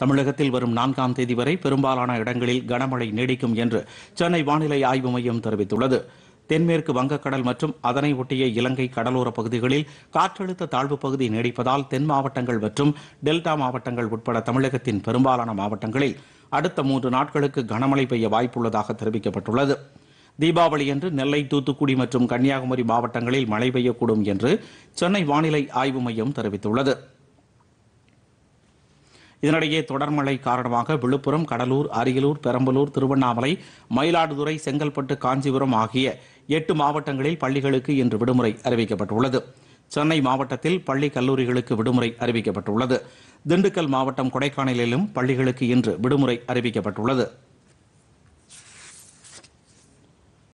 தமிழகத்தில் வரும் நான்காம் தேதி வரை பெரும்பாலான இடங்களில் கனமழை நீடிக்கும் என்று சென்னை வானிலை ஆய்வு மையம் தெரிவித்துள்ளது. தென்மேற்கு வங்கக்கடல் மற்றும் அதனை ஒட்டிய இலங்கை கடலோர பகுதிகளில் காற்றழுத்த தாழ்வு பகுதி நீடிப்பதால் தென் மாவட்டங்கள் மற்றும் டெல்டா மாவட்டங்கள் உட்பட தமிழகத்தின் பெரும்பாலான மாவட்டங்களில் அடுத்த மூன்று நாட்களுக்கு கனமழை பெய்ய வாய்ப்புள்ளதாக தெரிவிக்கப்பட்டுள்ளது. தீபாவளியன்று நெல்லை தூத்துக்குடி மற்றும் கன்னியாகுமரி மாவட்டங்களில் மழை பெய்யக்கூடும் என்று சென்னை வானிலை ஆய்வு மையம் தெரிவித்துள்ளது. இதனிடையே தொடர் மழை காரணமாக விழுப்புரம் கடலூர் அரியலூர் பெரம்பலூர் திருவண்ணாமலை மயிலாடுதுறை செங்கல்பட்டு காஞ்சிபுரம் ஆகிய எட்டு மாவட்டங்களில் பள்ளிகளுக்கு இன்று விடுமுறை அறிவிக்கப்பட்டுள்ளது. சென்னை மாவட்டத்தில் பள்ளி கல்லூரிகளுக்கு விடுமுறை அறிவிக்கப்பட்டுள்ளது. திண்டுக்கல் மாவட்டம் கொடைக்கானலிலும் பள்ளிகளுக்கு இன்று விடுமுறை அறிவிக்கப்பட்டுள்ளது.